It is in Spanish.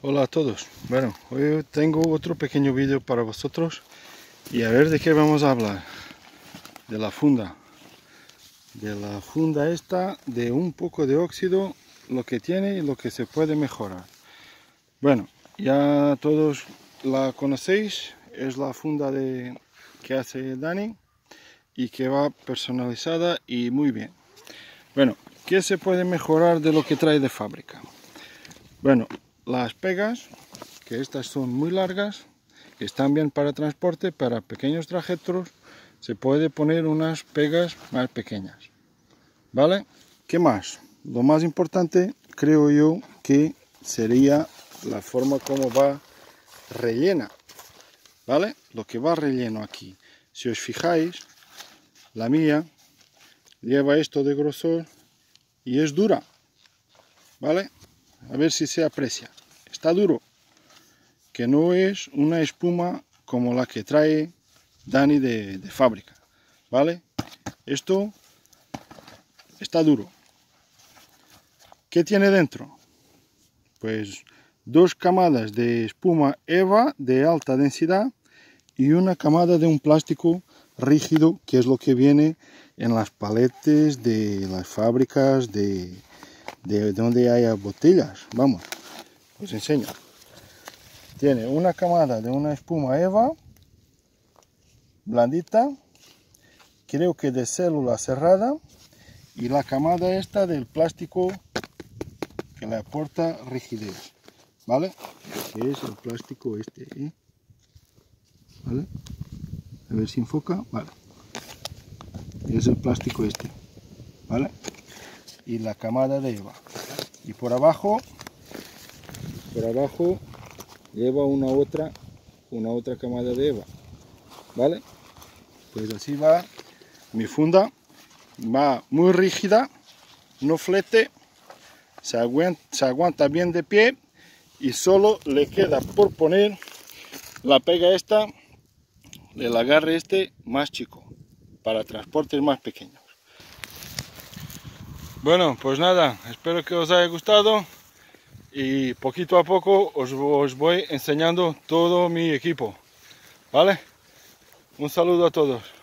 Hola a todos. Bueno, hoy tengo otro pequeño vídeo para vosotros y a ver de qué vamos a hablar. De la funda. De la funda esta, de un poco de óxido, lo que tiene y lo que se puede mejorar. Bueno, ya todos la conocéis, es la funda de, que hace Dani y que va personalizada y muy bien. Bueno, ¿qué se puede mejorar de lo que trae de fábrica? Bueno, las pegas, que estas son muy largas, están bien para transporte, para pequeños trajetos se puede poner unas pegas más pequeñas. ¿Vale? ¿Qué más? Lo más importante creo yo que sería la forma como va rellena. ¿Vale? Lo que va relleno aquí. Si os fijáis, la mía lleva esto de grosor y es dura. ¿Vale? A ver si se aprecia está duro, que no es una espuma como la que trae Dani de, fábrica, ¿vale? Esto está duro. ¿Qué tiene dentro? Pues dos camadas de espuma EVA de alta densidad y una camada de un plástico rígido que es lo que viene en las paletes de las fábricas de, de donde haya botellas, vamos os enseño. Tiene una camada de una espuma Eva, blandita, creo que de célula cerrada, y la camada esta del plástico que le aporta rigidez, ¿vale? Que es el plástico este, ¿eh? ¿vale? A ver si enfoca, vale. Es el plástico este, ¿vale? Y la camada de Eva. Y por abajo por abajo lleva una otra una otra camada de eva vale pues así va mi funda va muy rígida no flete se aguanta, bien de pie y solo le queda por poner la pega esta del agarre este más chico para transportes más pequeños. Bueno pues nada espero que os haya gustado y poquito a poco os, os voy enseñando todo mi equipo. ¿Vale? Un saludo a todos.